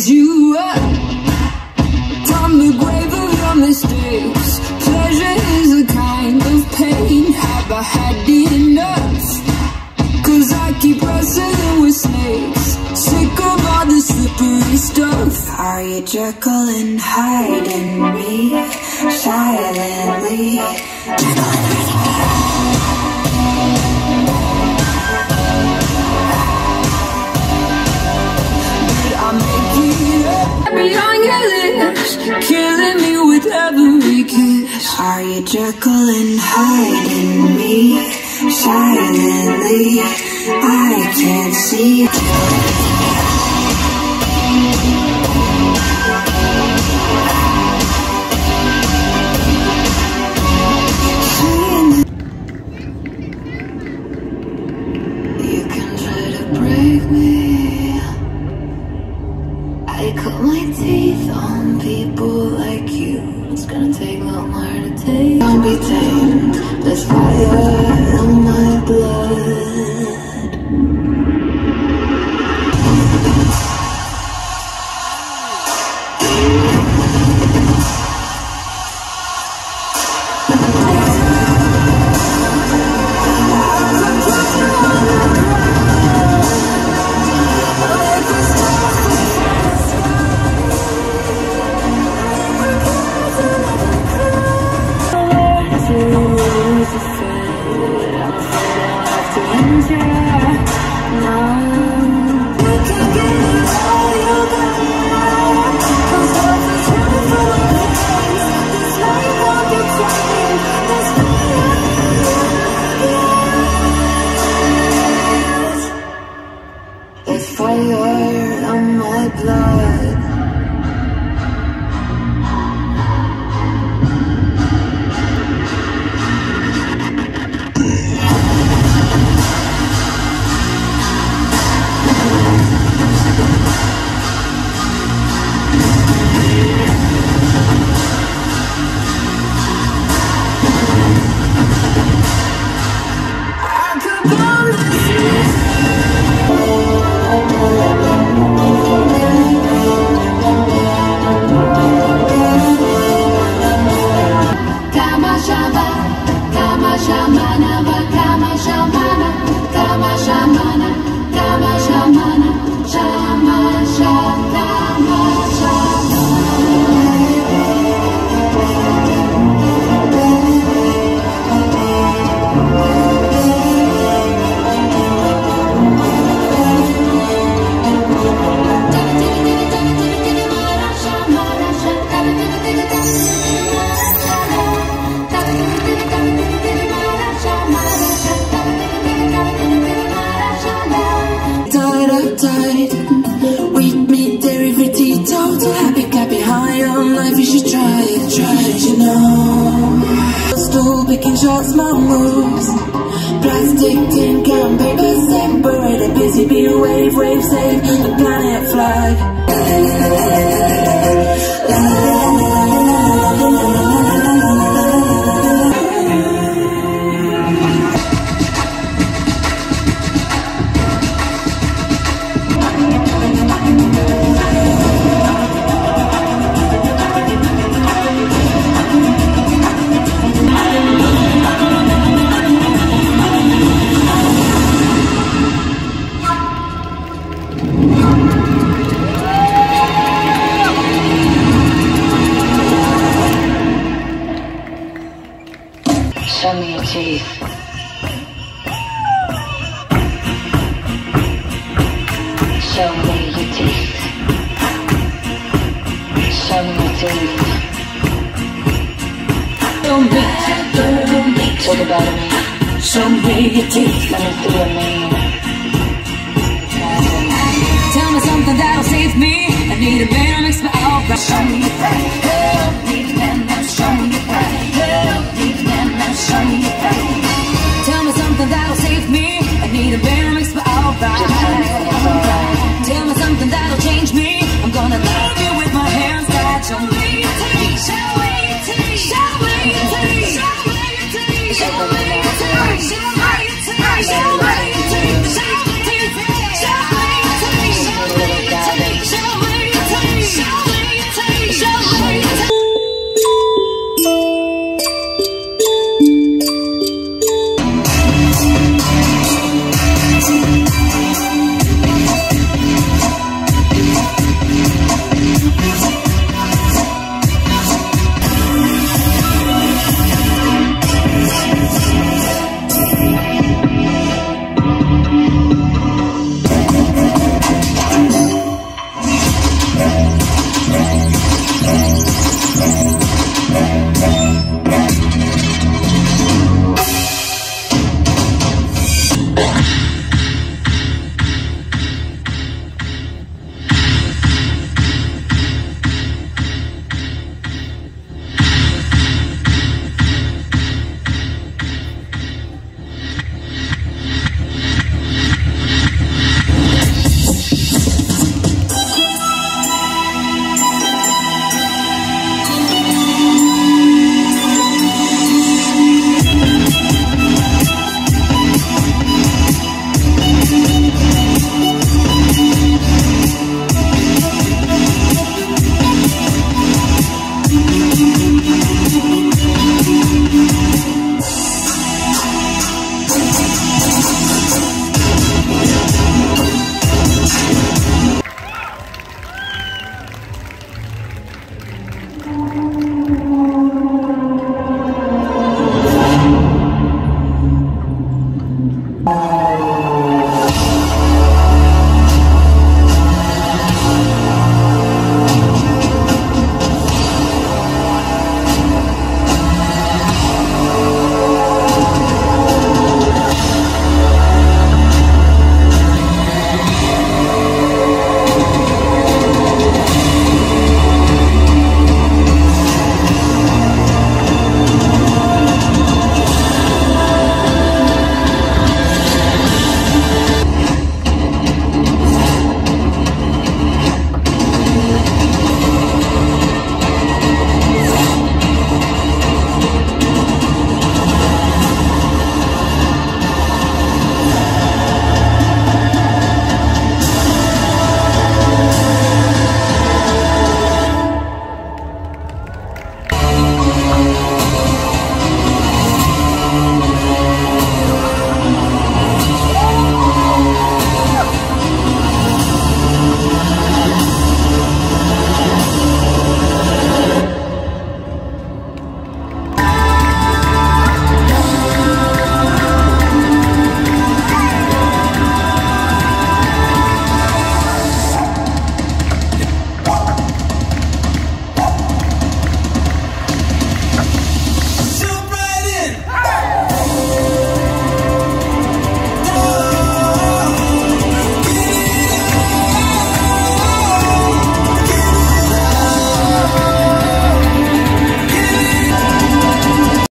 raise you up. From the grave of your mistakes, pleasure is a kind of pain. Have I had enough? Cause I keep wrestling with snakes, sick of all the slippery stuff. Are you Jekyll and hiding me silently? Jekyll and hiding Are you Jekyll and hiding me silently? I can't see. There's fire on my blood. Tight, we meet there every teetotal. Happy, happy, high on life. You should try it, try it, you know. Still picking shots, my moves. Plastic, tin can, paper separated. Busy bee, wave, wave, save the planet flag. show me your teeth. Show me your teeth. Show me your teeth. Don't be, don't be. Talk about me. Show me your teeth. Let me see what I mean. Tell me something that'll save me. I need a better mix, but I'll show me your breath. Girl, me a man, show me your breath. Tell me something that'll save me. I need a better.